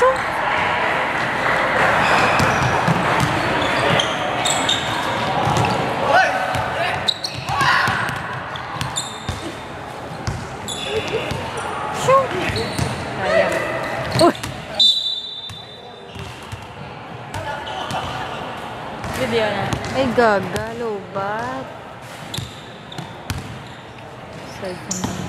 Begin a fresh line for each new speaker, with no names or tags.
Acho. Uy! Video na. Ay, gagalo ba? Sorry ko na.